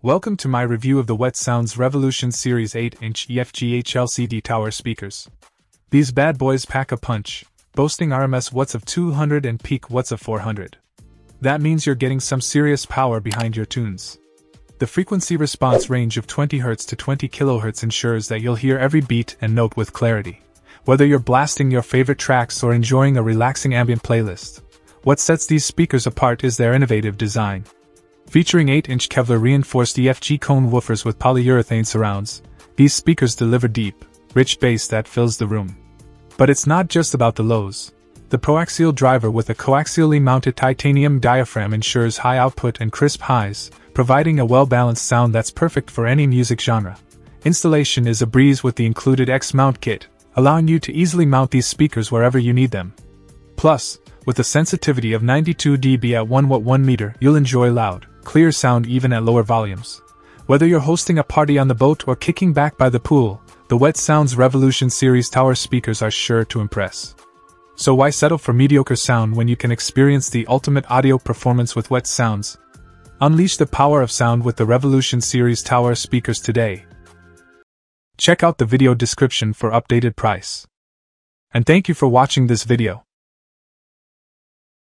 Welcome to my review of the Wet Sounds Revolution Series 8-inch EFG HLCD tower speakers. These bad boys pack a punch, boasting RMS watts of 200 and peak watts of 400. That means you're getting some serious power behind your tunes. The frequency response range of 20 Hz to 20 kHz ensures that you'll hear every beat and note with clarity. Whether you're blasting your favorite tracks or enjoying a relaxing ambient playlist, what sets these speakers apart is their innovative design. Featuring 8 inch Kevlar reinforced EFG cone woofers with polyurethane surrounds, these speakers deliver deep, rich bass that fills the room. But it's not just about the lows. The proaxial driver with a coaxially mounted titanium diaphragm ensures high output and crisp highs, providing a well balanced sound that's perfect for any music genre. Installation is a breeze with the included X mount kit, allowing you to easily mount these speakers wherever you need them. Plus, with a sensitivity of 92 dB at 1 watt 1 meter, you'll enjoy loud, clear sound even at lower volumes. Whether you're hosting a party on the boat or kicking back by the pool, the Wet Sounds Revolution series tower speakers are sure to impress. So why settle for mediocre sound when you can experience the ultimate audio performance with Wet Sounds? Unleash the power of sound with the Revolution Series Tower speakers today. Check out the video description for updated price. And thank you for watching this video.